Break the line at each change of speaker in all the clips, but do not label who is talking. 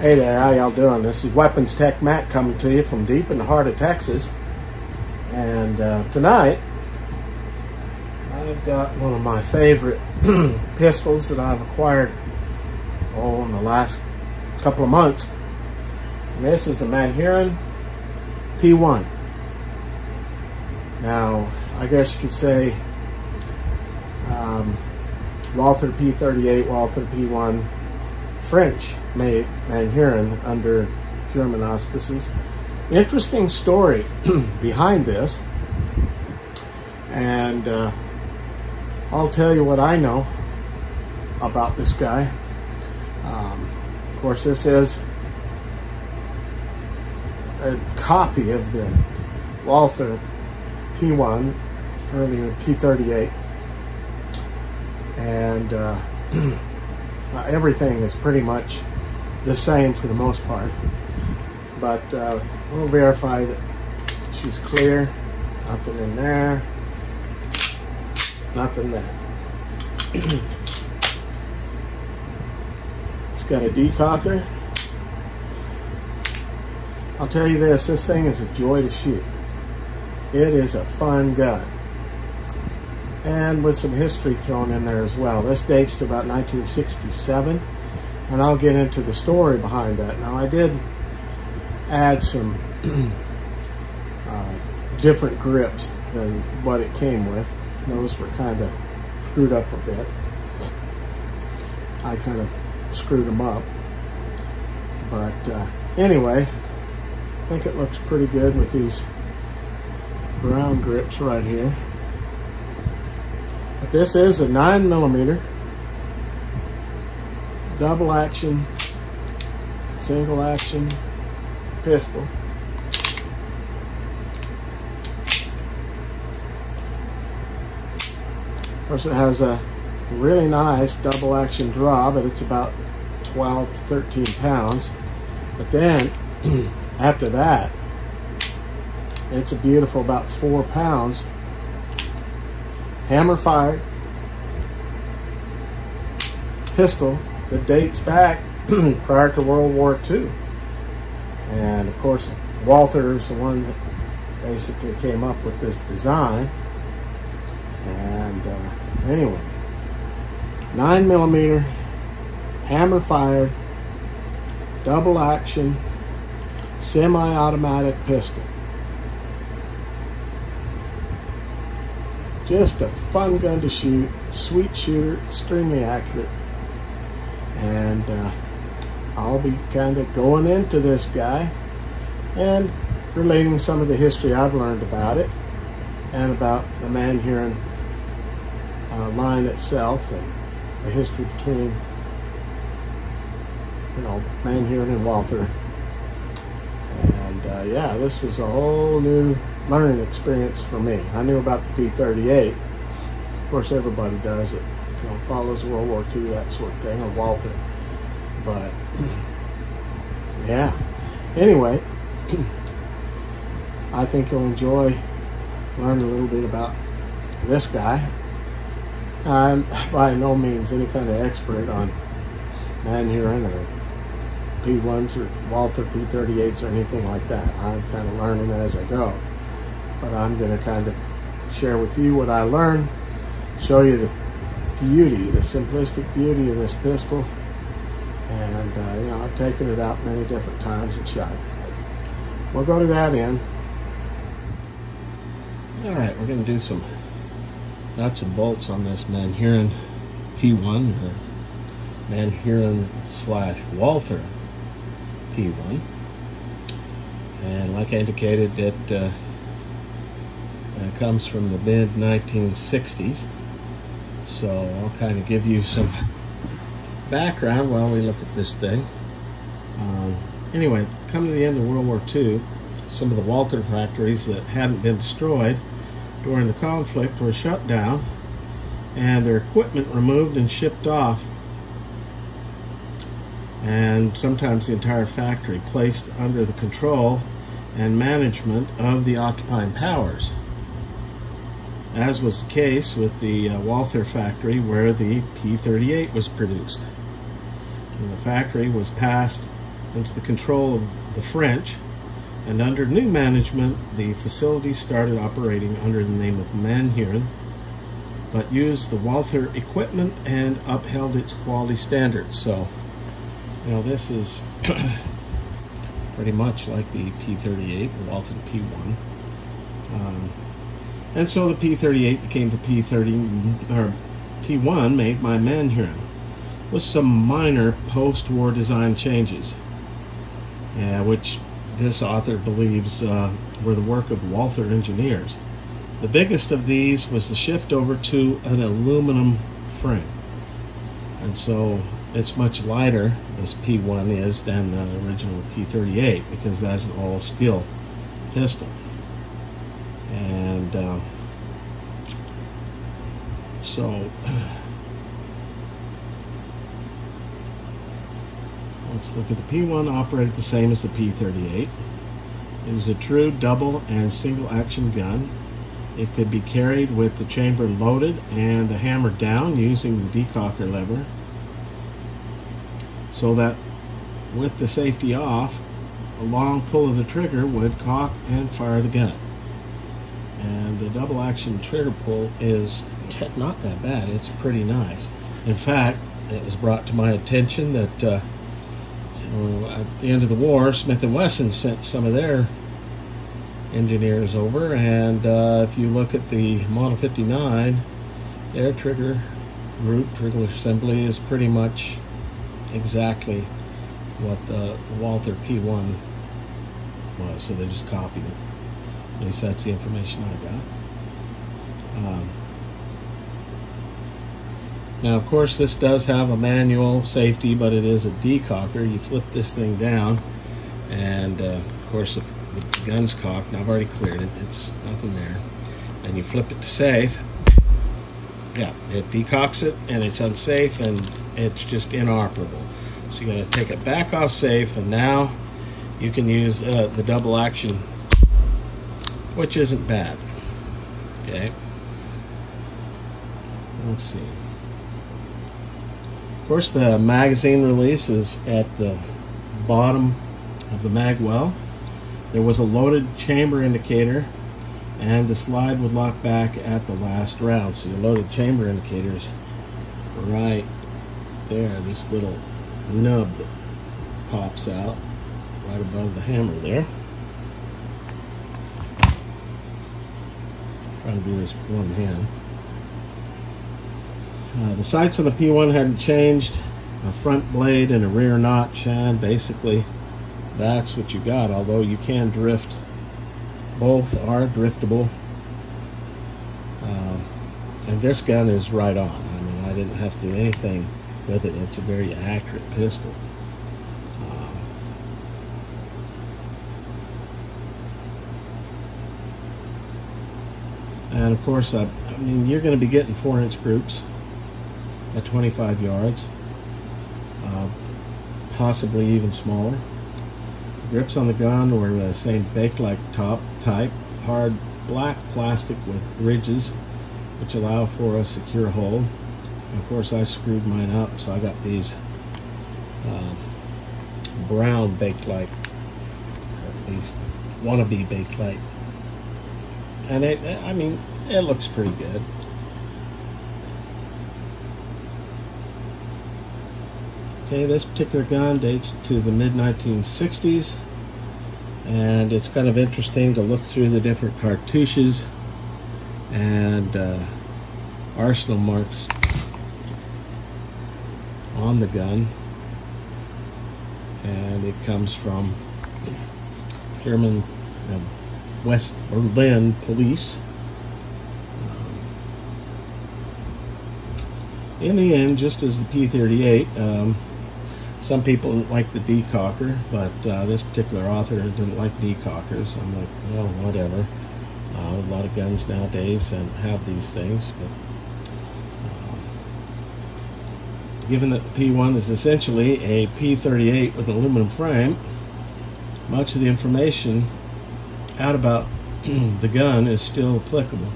Hey there, how y'all doing? This is Weapons Tech Mac coming to you from deep in the heart of Texas. And uh, tonight, I've got one of my favorite pistols that I've acquired, oh, in the last couple of months. And this is a Manhurin P1. Now, I guess you could say um, Walther P38, Walther P1, French made Manhurin under German auspices. Interesting story behind this, and uh, I'll tell you what I know about this guy. Um, of course, this is a copy of the Walther P1, earlier P38, and uh, everything is pretty much the same for the most part. But uh, we'll verify that she's clear. Nothing in there. Nothing there. it's got a decocker. I'll tell you this, this thing is a joy to shoot. It is a fun gun. And with some history thrown in there as well. This dates to about 1967 and I'll get into the story behind that. Now, I did add some uh, different grips than what it came with. Those were kind of screwed up a bit. I kind of screwed them up. But uh, anyway, I think it looks pretty good with these brown grips right here. This is a 9 millimeter double action, single action pistol. Of course, it has a really nice double action draw, but it's about 12 to 13 pounds. But then, after that, it's a beautiful about four pounds. Hammer fired pistol that dates back prior to World War II. And of course, Walther's the ones that basically came up with this design. And uh, anyway, 9 millimeter, hammer fired, double action, semi automatic pistol. Just a fun gun to shoot, sweet shooter, extremely accurate. And uh, I'll be kind of going into this guy and relating some of the history I've learned about it and about the Manhurin uh, line itself and the history between you know Manhurin and Walther. And uh, yeah this was a whole new learning experience for me I knew about the P38 of course everybody does it you know, follows World War II, that sort of thing, or Walther. But, yeah. Anyway, I think you'll enjoy learning a little bit about this guy. I'm by no means any kind of expert on Manhurin or P1s or Walther P38s or anything like that. I'm kind of learning as I go. But I'm going to kind of share with you what I learned, show you the beauty, the simplistic beauty of this pistol. And, uh, you know, I've taken it out many different times and shot it. We'll go to that end. All right, we're going to do some nuts and bolts on this Manhurin P1 or Manhurin slash Walther P1. And like I indicated, it uh, uh, comes from the mid 1960s. So I'll kind of give you some background while we look at this thing. Um, anyway, coming to the end of World War II, some of the Walther factories that hadn't been destroyed during the conflict were shut down and their equipment removed and shipped off and sometimes the entire factory placed under the control and management of the occupying powers as was the case with the uh, Walther factory where the P-38 was produced. And the factory was passed into the control of the French, and under new management, the facility started operating under the name of Manhurin, but used the Walther equipment and upheld its quality standards. So, you know, this is pretty much like the P-38, the Walther P-1. And so the P-38 became the P-30 or P-1 made by Manhurin, with some minor post-war design changes, uh, which this author believes uh, were the work of Walther engineers. The biggest of these was the shift over to an aluminum frame. And so it's much lighter, this P1 is, than the original P38 because that's an all steel pistol. And uh, so let's look at the P1 operated the same as the P38. It is a true double and single action gun it could be carried with the chamber loaded and the hammer down using the decocker lever so that with the safety off, a long pull of the trigger would cock and fire the gun. And the double action trigger pull is not that bad. It's pretty nice. In fact, it was brought to my attention that uh, at the end of the war, Smith & Wesson sent some of their engineers over and uh, if you look at the Model 59 their trigger group trigger assembly is pretty much exactly what the Walther P1 was so they just copied it at least that's the information I got um, now of course this does have a manual safety but it is a decocker you flip this thing down and uh, of course if the gun's cocked. Now, I've already cleared it. It's nothing there. And you flip it to safe. Yeah, it decocks it and it's unsafe and it's just inoperable. So you got to take it back off safe and now you can use uh, the double action, which isn't bad. Okay. Let's see. Of course, the magazine release is at the bottom of the mag well. There was a loaded chamber indicator and the slide would lock back at the last round. So your loaded chamber indicators right there, this little nub that pops out right above the hammer there. Trying to do this one hand. Uh, the sights on the P1 hadn't changed. A front blade and a rear notch and basically that's what you got although you can drift. Both are driftable. Uh, and this gun is right on. I mean I didn't have to do anything with it. It's a very accurate pistol um, and of course I, I mean you're going to be getting four inch groups at 25 yards uh, possibly even smaller Grips on the gun were the same Bakelite top type, hard black plastic with ridges which allow for a secure hold. of course I screwed mine up so I got these uh, brown Bakelite, or at least wannabe Bakelite. And it, I mean, it looks pretty good. Okay, this particular gun dates to the mid 1960s, and it's kind of interesting to look through the different cartouches and uh, arsenal marks on the gun. And it comes from German uh, West Berlin police. In the end, just as the P-38, um, some people like the decocker, but uh, this particular author didn't like decockers. I'm like, well, whatever. Uh, a lot of guns nowadays and have these things, but um, given that the P1 is essentially a P38 with an aluminum frame, much of the information out about the gun is still applicable.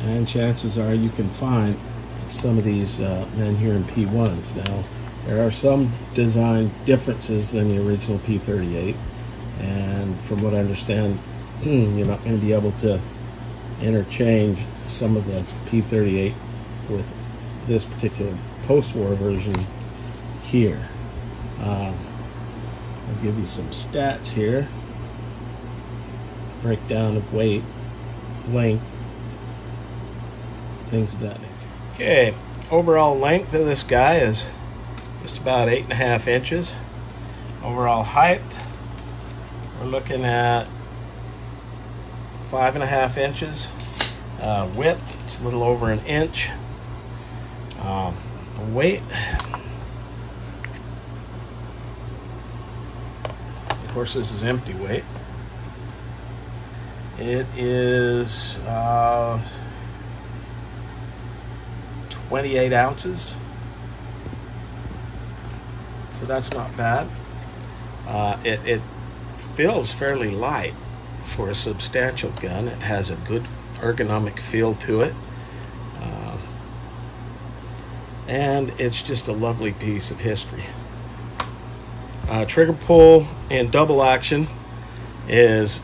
And chances are you can find some of these uh, in P1s. Now, There are some design differences than the original P38, and from what I understand, you're not going to be able to interchange some of the P38 with this particular post-war version here. Uh, I'll give you some stats here. Breakdown of weight, length, things of that nature. Okay, overall length of this guy is just about eight and a half inches. Overall height, we're looking at five and a half inches. Uh, width, it's a little over an inch. Um, weight, of course, this is empty weight. It is uh, 28 ounces. So that's not bad. Uh, it, it feels fairly light for a substantial gun. It has a good ergonomic feel to it. Uh, and it's just a lovely piece of history. Uh, trigger pull in double action is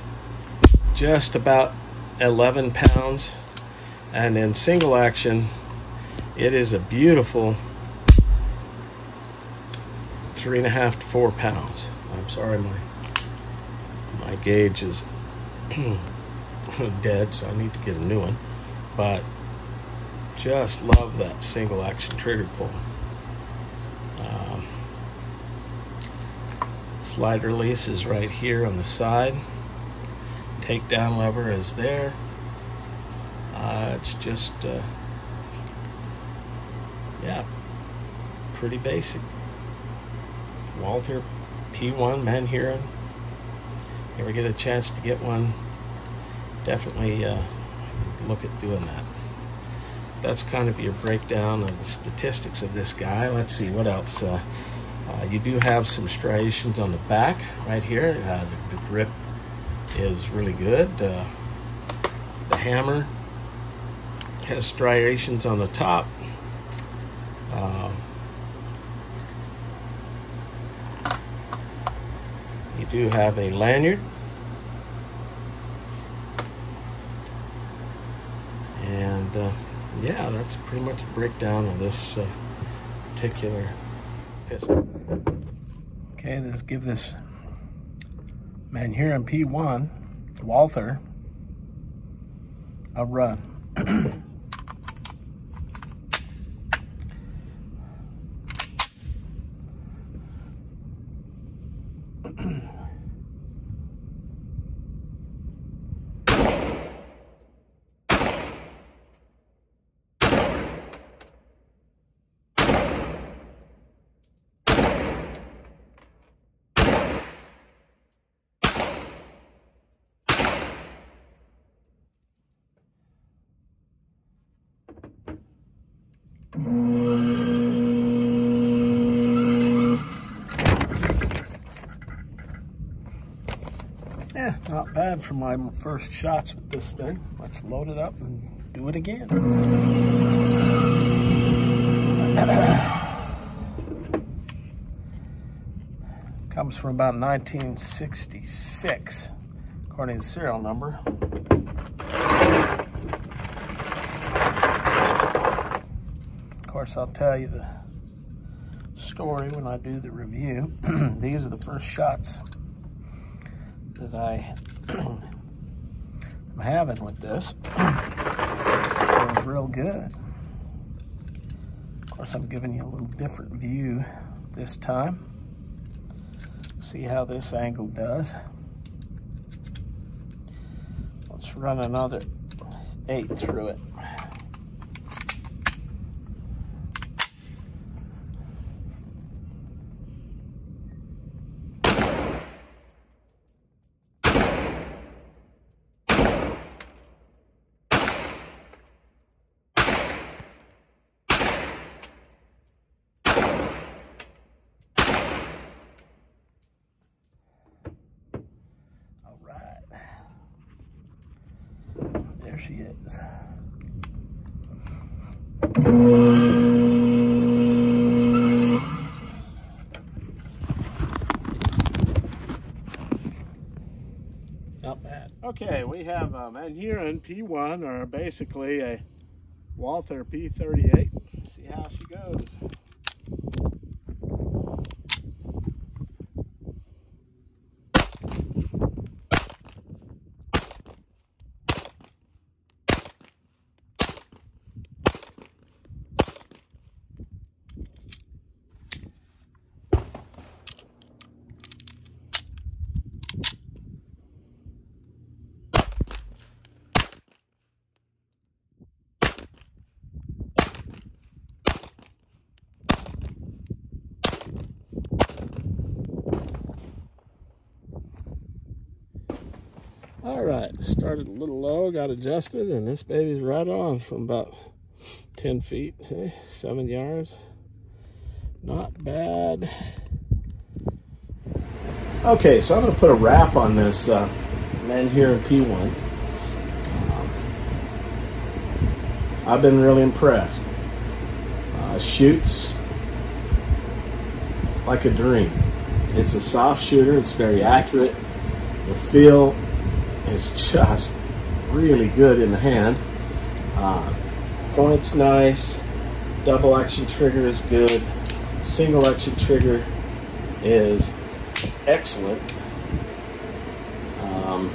just about 11 pounds and in single action it is a beautiful three and a half to four pounds. I'm sorry my my gauge is dead so I need to get a new one. But just love that single action trigger pull. Um, slide release is right here on the side. Takedown lever is there. Uh, it's just, uh, yeah, pretty basic. Walther P1 Manhurin. Ever get a chance to get one, definitely uh, look at doing that. That's kind of your breakdown of the statistics of this guy. Let's see, what else? Uh, uh, you do have some striations on the back right here. Uh, the, the grip is really good. Uh, the hammer has striations on the top. Uh, you do have a lanyard. And uh, yeah, that's pretty much the breakdown of this uh, particular pistol. Okay, let's give this Manhurin P1, Walther, a run. Yeah, not bad for my first shots with this thing. Let's load it up and do it again. Comes from about 1966, according to the serial number. Course, I'll tell you the story when I do the review. These are the first shots that I am having with this. It was real good. Of course, I'm giving you a little different view this time. See how this angle does. Let's run another eight through it. she is. Not bad. Okay, we have them, and here in P1 are basically a Walther P38. Let's see how she goes. Right, started a little low, got adjusted, and this baby's right on from about 10 feet, eh, seven yards. Not bad. Okay, so I'm gonna put a wrap on this uh, Manhurin P1. Um, I've been really impressed. Uh, shoots like a dream. It's a soft shooter, it's very accurate. The feel is just really good in the hand. Uh, point's nice. Double action trigger is good. Single action trigger is excellent. Um,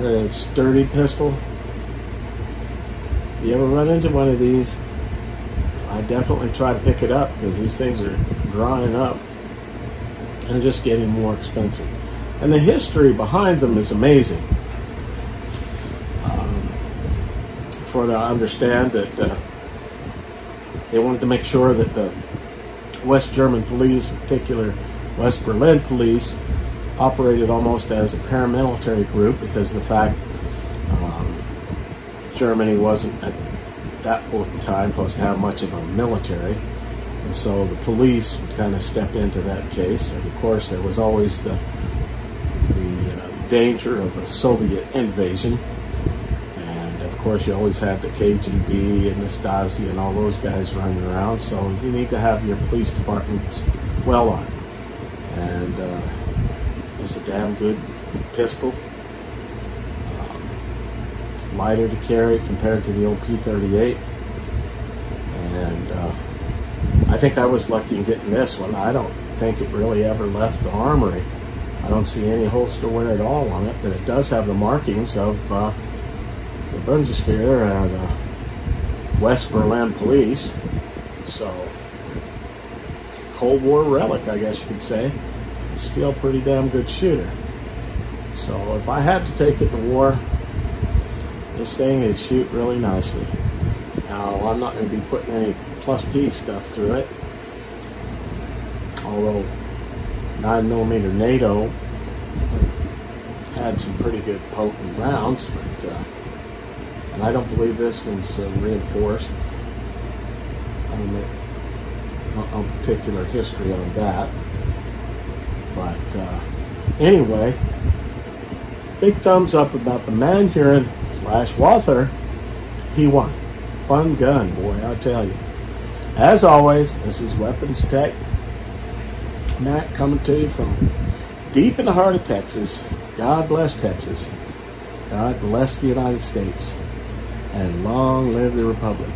a sturdy pistol. If you ever run into one of these, I definitely try to pick it up because these things are drying up and just getting more expensive. And the history behind them is amazing. Um, for to understand that uh, they wanted to make sure that the West German police, in particular West Berlin police, operated almost as a paramilitary group because the fact um, Germany wasn't at that point in time supposed to have much of a military. And so the police kind of stepped into that case. And of course, there was always the danger of a Soviet invasion. And of course, you always had the KGB and the Stasi and all those guys running around. So you need to have your police departments well armed. And uh, it's a damn good pistol. Um, lighter to carry compared to the old P38. And uh, I think I was lucky in getting this one. I don't think it really ever left the armory. I don't see any holster wear at all on it, but it does have the markings of uh, the Bundeswehr and the West Berlin Police. So, Cold War relic, I guess you could say. Still pretty damn good shooter. So, if I had to take it to war, this thing would shoot really nicely. Now, I'm not going to be putting any plus P stuff through it. Although 9 millimeter NATO had some pretty good potent rounds, but uh, and I don't believe this one's uh, reinforced. I don't know no particular history on that, but uh, anyway, big thumbs up about the Manhurin slash Walther P1. Fun gun, boy, I tell you. As always, this is Weapons Tech Mac coming to you from deep in the heart of Texas. God bless Texas. God bless the United States. And long live the Republic.